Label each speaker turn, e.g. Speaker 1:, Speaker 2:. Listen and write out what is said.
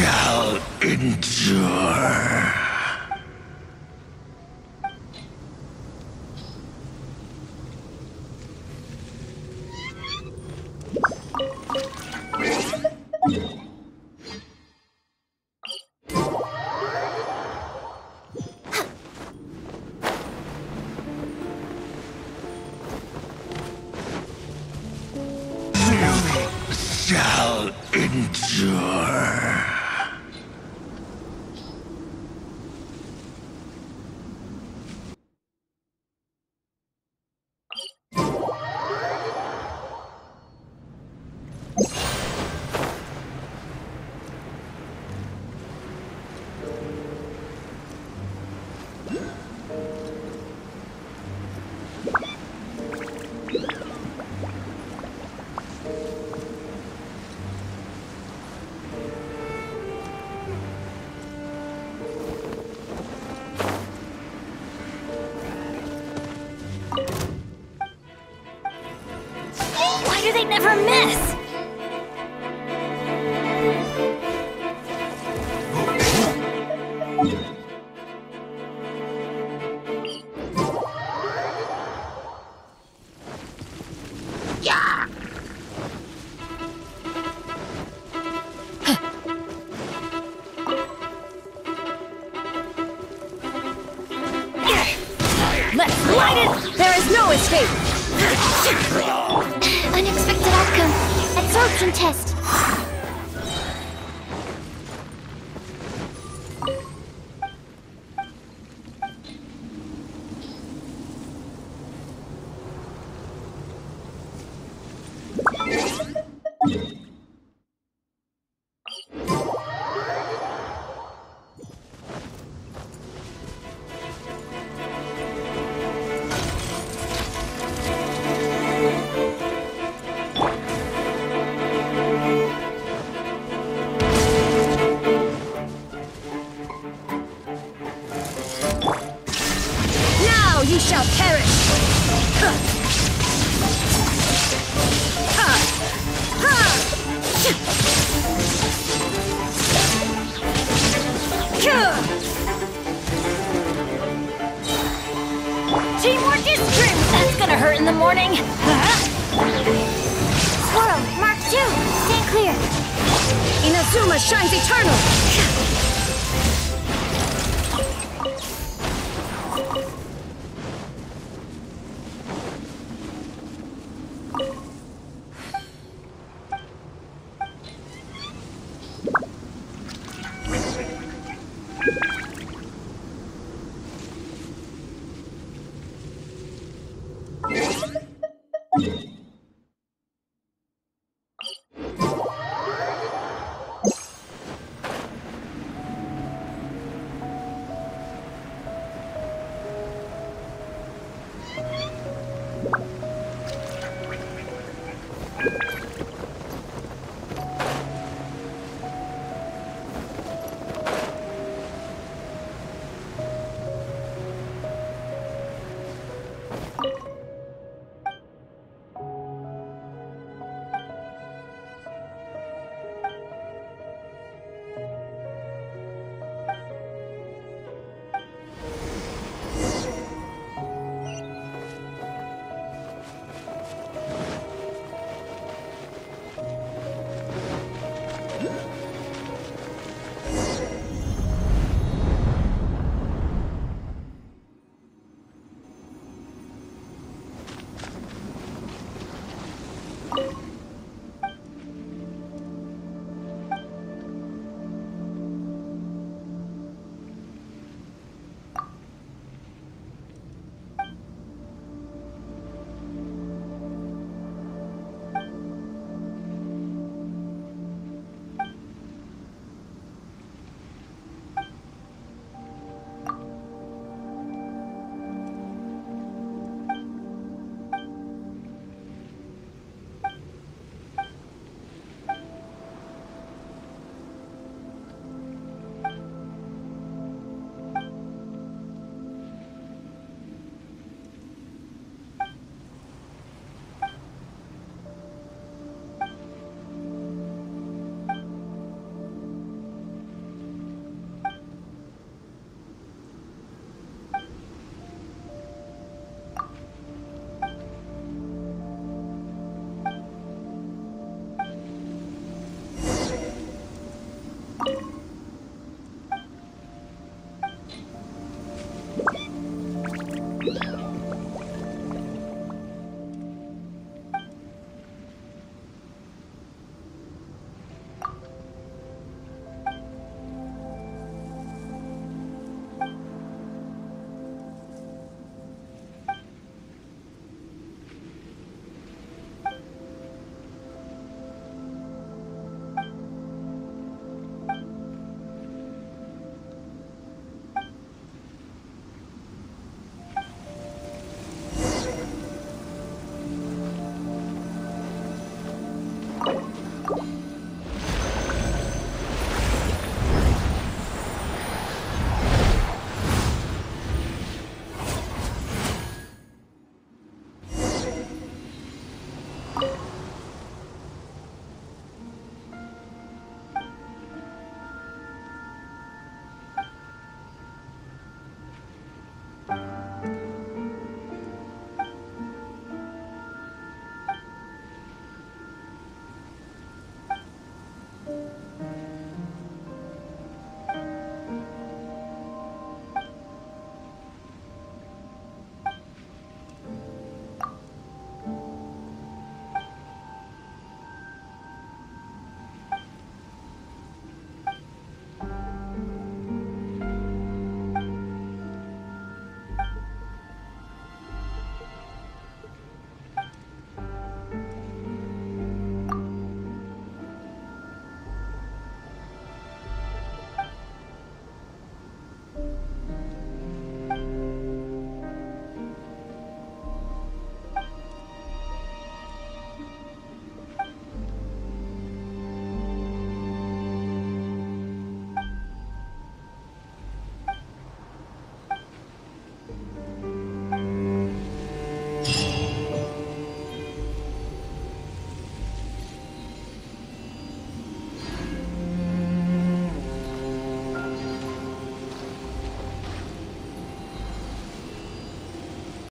Speaker 1: shall endure. shall endure.
Speaker 2: do they never miss?
Speaker 1: Let's light it! There is no escape!
Speaker 2: Outcome. Absorption test. Teamwork is strength. That's gonna hurt in the morning. Squirrel, Mark 2. Stand clear.
Speaker 1: Inazuma shines eternal!